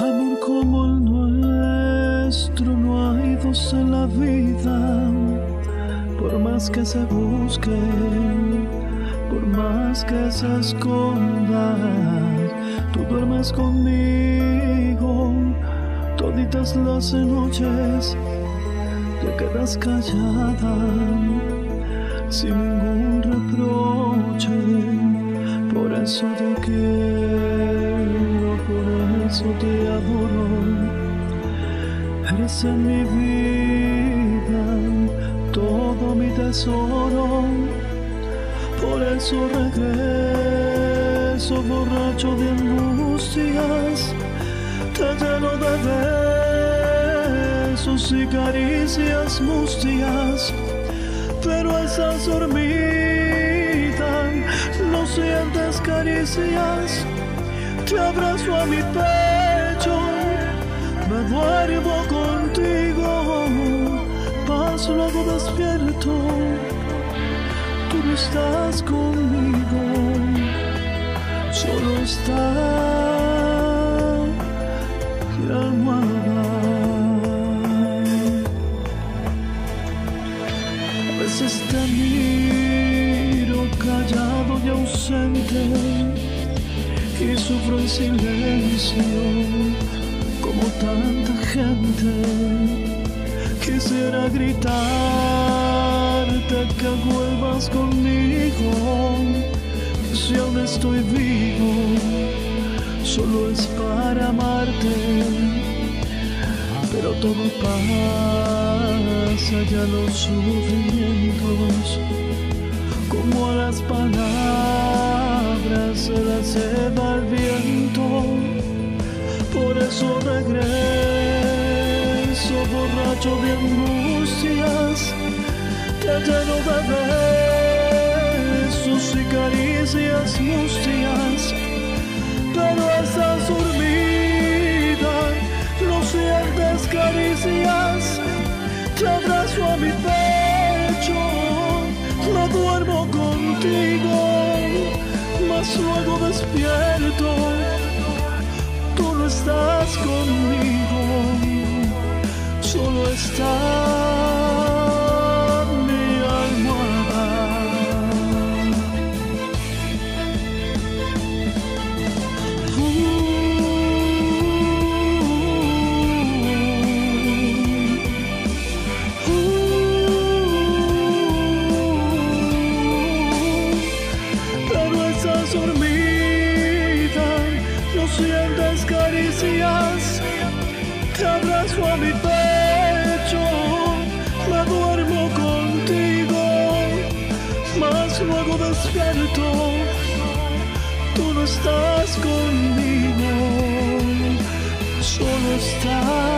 Amor como el nuestro no hay dos en la vida, por más que se busque, por más que se esconda, tú duermes conmigo. Toditas las noches, te quedas callada sin ningún reproche, por eso te quiero, eso te adoro, eres en mi vida todo mi tesoro, por eso regreso borracho de angustias, te lleno de besos y caricias mustias. Pero estás dormida, no sientes caricias, te abrazo a mi pecho, me duermo contigo, paso luego despierto, tú no estás conmigo, solo está la y sufro en silencio como tanta gente. Quisiera gritarte que vuelvas conmigo si aún estoy vivo, solo es para amarte pero todo pasa ya los sufrimientos, como a las palabras se las lleva borracho de angustias, te lleno de besos y caricias mustias, pero estás dormida no sientes caricias, te abrazo a mi pecho, no duermo contigo, mas luego despierto, tú no estás conmigo, está mi almohada. No sientes caricias, te abrazo a mi pecho, mas luego despierto, tú no estás conmigo, solo estás